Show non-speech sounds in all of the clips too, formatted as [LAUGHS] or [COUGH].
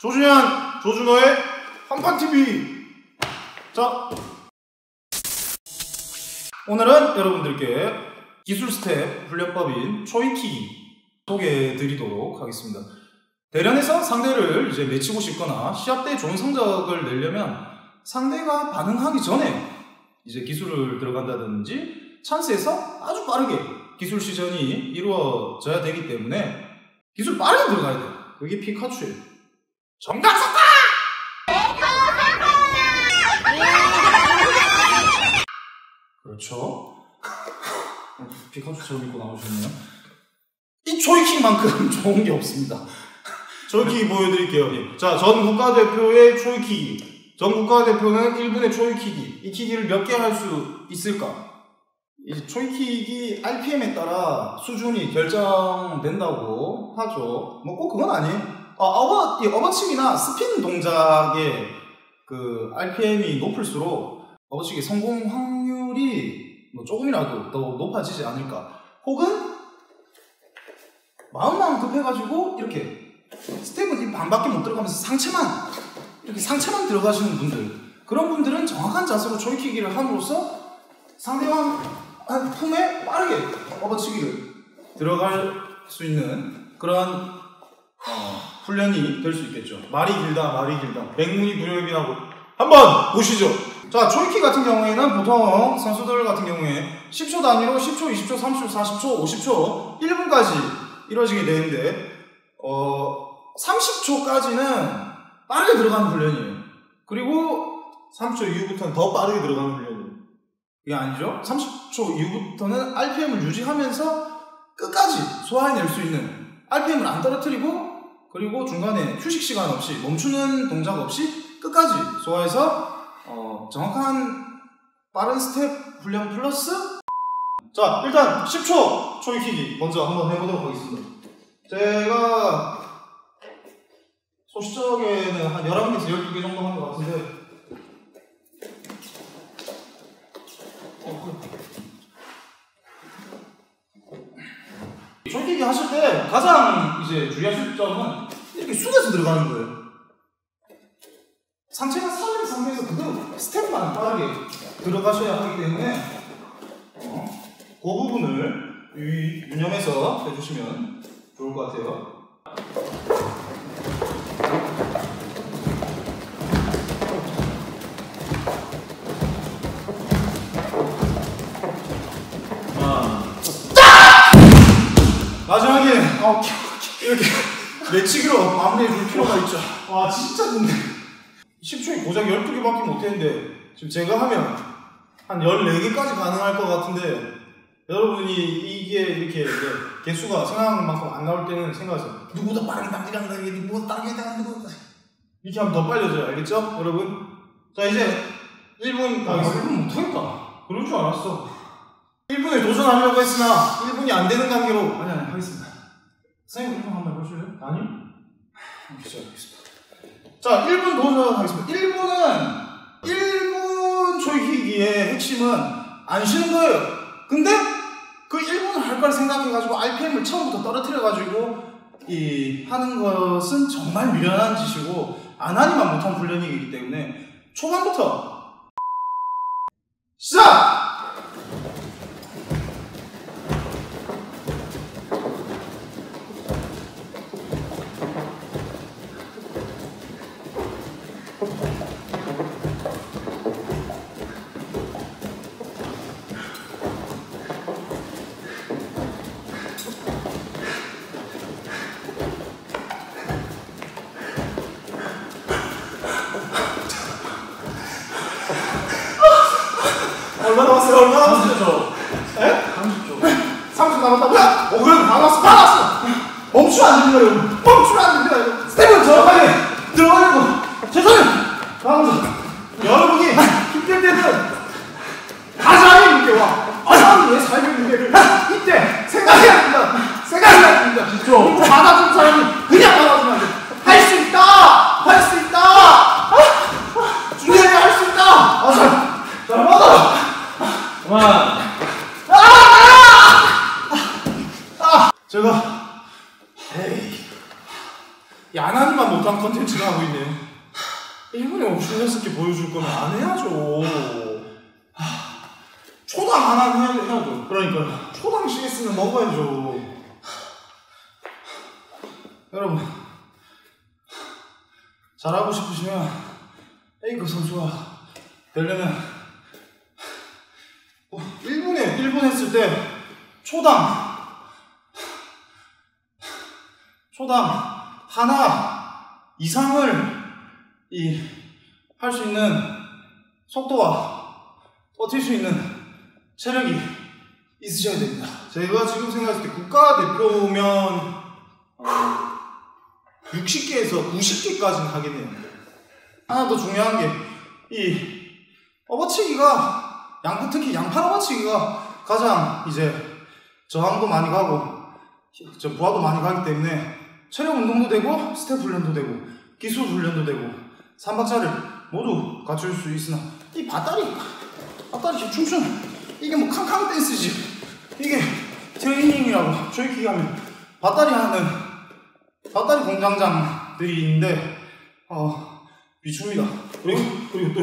조준현, 조준호의 한판TV. 자, 오늘은 여러분들께 기술 스텝 훈련법인 초익히기 소개해 드리도록 하겠습니다. 대련에서 상대를 이제 내치고 싶거나 시합 때 좋은 성적을 내려면 상대가 반응하기 전에 이제 기술을 들어간다든지 찬스에서 아주 빠르게 기술 시전이 이루어져야 되기 때문에 기술 빠르게 들어가야 돼요. 그게 피카츄예요. 정답 샀다! 그렇죠. 피카츄처럼 입고 나오셨네요. 이 초이킥만큼 [LAUGHS] 좋은 게 없습니다. 초이킥 보여드릴게요. 자, 전 국가대표의 초이킥. 전 국가대표는 1분의 초이킥이. 이 킥을 몇 개 할 수 있을까? 이 초이킥이 RPM에 따라 수준이 결정된다고 하죠. 뭐 꼭 그건 아니에요. 아, 어버, 이 어버치기나 스핀 동작의 그 RPM이 높을수록 어버치기 성공 확률이 뭐 조금이라도 더 높아지지 않을까. 혹은 마음만 급해가지고 이렇게 스텝은 이 반밖에 못 들어가면서 상체만 이렇게 상체만 들어가시는 분들 그런 분들은 정확한 자세로 조이킥기를 함으로써 상대방 한 품에 빠르게 업어치기를 들어갈 수 있는 그런 어, 훈련이 될 수 있겠죠. 말이 길다, 말이 길다. 백문이 불여일견하고 한번 보시죠. 자, 조이킥 같은 경우에는 보통 선수들 같은 경우에 10초 단위로 10초, 20초, 30초, 40초, 50초, 1분까지 이루어지게 되는데 어, 30초까지는 빠르게 들어가는 훈련이에요. 그리고 30초 이후부터는 더 빠르게 들어가는 훈련이에요. 이게 아니죠. 30초 이후부터는 RPM을 유지하면서 끝까지 소화해낼 수 있는 RPM을 안 떨어뜨리고 그리고 중간에 휴식 시간 없이 멈추는 동작 없이 끝까지 소화해서 어, 정확한 빠른 스텝 훈련 플러스 자 일단 10초 초익히기 먼저 한번 해보도록 하겠습니다. 제가 소시적에는 한 11개에서 12개 정도 한 것 같은데 초이킥이 하실 때 가장 이제 주의하실 점은 이렇게 숙여서 들어가는 거예요. 상체가 살린 상태에서 그대로 스텝만 빠르게 들어가셔야 하기 때문에 어, 그 부분을 유- 유념해서 해주시면 좋을 것 같아요. 어, 이렇게 내치기로 마무리해 줄 필요가 있죠. 와 진짜 근데 10초에 고작 12개밖에 못했는데 지금 제가 하면 한 14개까지 가능할 것 같은데 여러분이 이게 이렇게 개수가 생각한 만큼 안 나올 때는 생각하세요. 누구보다 빠르게 당기랑다 이게 누구보다 빠르게 당기고 이렇게 하면 더 빨려져요. 알겠죠? 여러분? 자 이제 1분 가겠습니다. 1분 못하겠다. 그럴 줄 알았어. 1분에 도전하려고 했으나 1분이 안 되는 관계로 아니 아니 하겠습니다. 선생님 1분 한번 해보실래요? 아니? 시작하겠습니다. 자 1분 도전 하겠습니다. 1분은 1분 초이기의 핵심은 안 쉬는 거예요. 근데 그 1분을 할걸 생각해가지고 RPM을 처음부터 떨어뜨려가지고 이 하는 것은 정말 미련한 짓이고 안 하니만 못한 훈련이기 때문에 초반부터 시작! 얼마 남았어요? 얼마 남았어요? 30초. 에? 30초. 30초 남았다고요? 어! 멈추면 안 됩니다, 여러분. 멈추면 안 됩니다, 여러분. 스텝은 정확하게 들어가려고. 최선을 다하면서. 여러분이 힘들 때는 가장이 이렇게 와. 아, 사람이 왜 살고 있는데? 이때 생각해야 된다. 생각해야 된다. 이거 받아준 사람이 그냥 받아주면 안 돼. 할 수 있다! 할 수 있다! 준현이 할수 있다! 아, 잘, 잘 받아! 그만. 제가 에이 이 하나님만 못한 컨텐츠 지나가고 있네요. 1분에 56개 보여줄 거면 안 해야죠. 초당 하나 해야, 해야죠. 그러니까 초당 CS는 먹어야죠. 여러분 잘하고 싶으시면 에이크 선수가 되려면 1분에 1분 했을 때 초당 초당 하나 이상을 이 할 수 있는 속도와 버틸 수 있는 체력이 있으셔야 됩니다. 제가 지금 생각했을 때 국가대표면 어, 60개에서 90개까지는 하겠네요. 하나 더 중요한 게이 업어치기가 양 특히 양팔 업어치기가 가장 이제 저항도 많이 가고 저 부하도 많이 가기 때문에 체력 운동도 되고 스텝 훈련도 되고 기술 훈련도 되고 삼박자를 모두 갖출 수 있으나 이 밧다리 밧다리 춤추는 이게 뭐 캉캉 댄스지 이게 트레이닝이라고 저희 하면 밧다리 하는 밧다리 공장장들이 있는데 어 비춥니다 그리고 그리고 또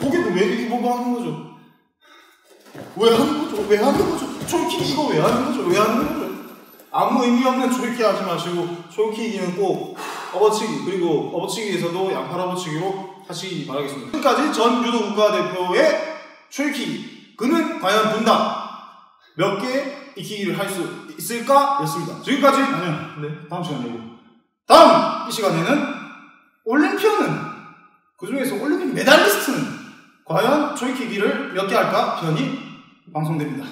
고개도 왜 이렇게 보고 하는 거죠? 왜 하는 거죠? 왜 하는 거죠? 초이킥 이거 왜 하는 거죠? 왜 하는 거죠? 의미 없는 초이킥 하지 마시고 초이킥은 꼭 업어치기 그리고 업어치기에서도 양팔 업어치기로 하시기 바라겠습니다. 지금까지 전 유도 국가대표의 초이킥 그는 과연 분당 몇개 익히기를 할 수 있을까? 였습니다. 지금까지 아니요. 네, 다음 시간에 고 다음 이 시간에는 올림피아는 그 중에서 올림픽 메달리스트는 과연 초이킥기를 몇 개 할까 편이 방송됩니다.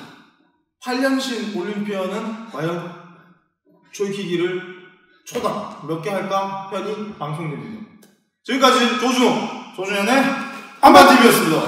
8년신 올림피아는 과연 초이킥기를 초당 몇 개 할까 편이 방송됩니다. 지금까지 조준호, 조준현의 한반TV였습니다.